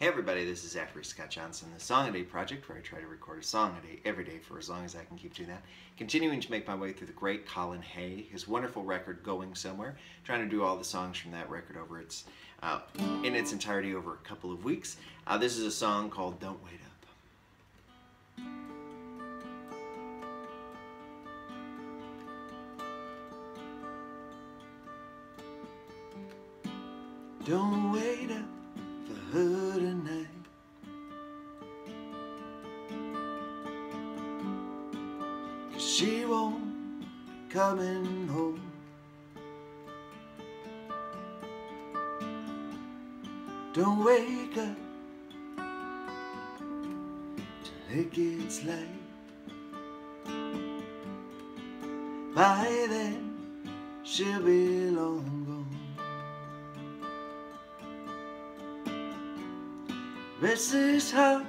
Hey everybody, this is Zachary Scot Johnson, the Song a Day Project, where I try to record a song a day every day for as long as I can keep doing that. Continuing to make my way through the great Colin Hay, his wonderful record Going Somewhere, trying to do all the songs from that record over its uh, in its entirety over a couple of weeks. Uh, this is a song called Don't Wait Up. Don't wait up her tonight. Cause she won't be coming home. Don't wake up till it gets light. By then, she'll be long gone. Restless heart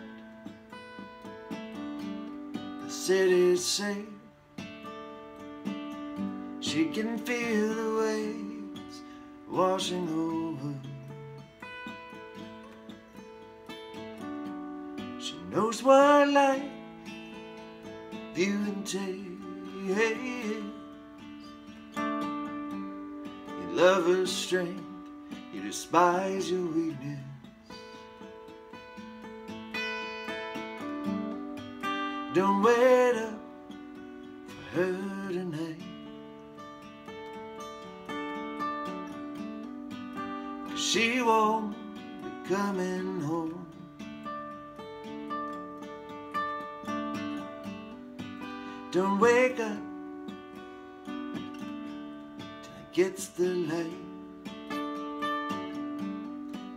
The city's safe She can feel the waves washing over. She knows what life you entails You love her strength You despise your weakness Don't wait up for her tonight. Cause she won't be coming home. Don't wake up till it gets the light.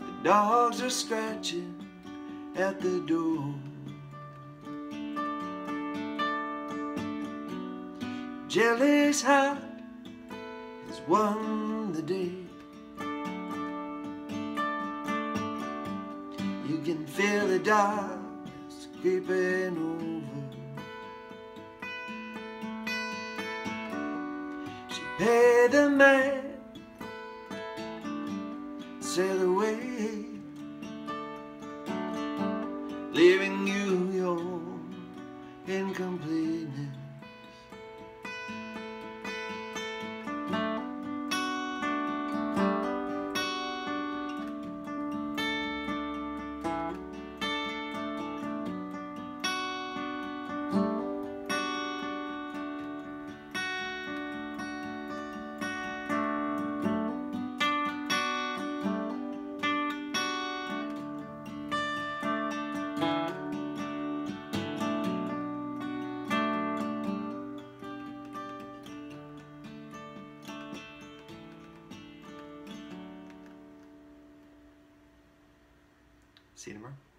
The dogs are scratching at the door Jealous heart has won the day. You can feel the darkness creeping over. She paid the man Sail away Leaving you your incompleteness See you tomorrow.